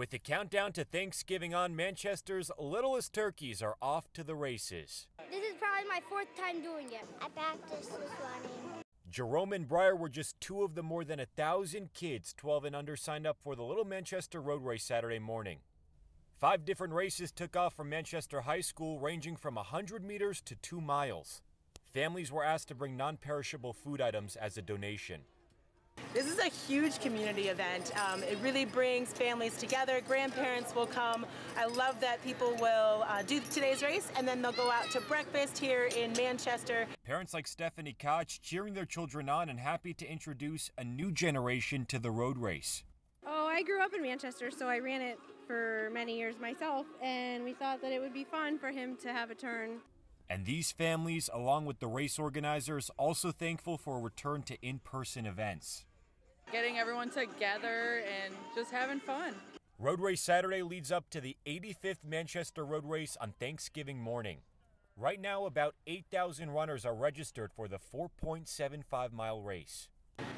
With the countdown to Thanksgiving on, Manchester's littlest turkeys are off to the races. This is probably my fourth time doing it. I practiced this running. Jerome and Briar were just two of the more than a thousand kids 12 and under signed up for the Little Manchester Road Race Saturday morning. Five different races took off from Manchester High School, ranging from 100 meters to two miles. Families were asked to bring non perishable food items as a donation. This is a huge community event. Um, it really brings families together. Grandparents will come. I love that people will uh, do today's race and then they'll go out to breakfast here in Manchester. Parents like Stephanie Koch cheering their children on and happy to introduce a new generation to the road race. Oh, I grew up in Manchester, so I ran it for many years myself, and we thought that it would be fun for him to have a turn. And these families, along with the race organizers, also thankful for a return to in person events getting everyone together and just having fun. Road Race Saturday leads up to the 85th Manchester Road Race on Thanksgiving morning. Right now, about 8,000 runners are registered for the 4.75 mile race.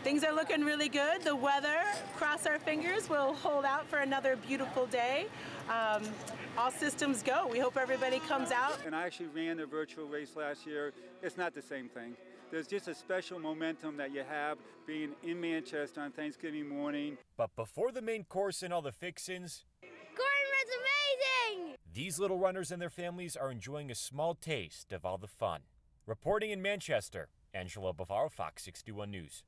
Things are looking really good. The weather, cross our fingers, will hold out for another beautiful day. Um, all systems go. We hope everybody comes out. And I actually ran a virtual race last year. It's not the same thing there's just a special momentum that you have being in Manchester on Thanksgiving morning. But before the main course and all the fixins, Cornbread's amazing! These little runners and their families are enjoying a small taste of all the fun. Reporting in Manchester, Angela Bavaro, Fox 61 News.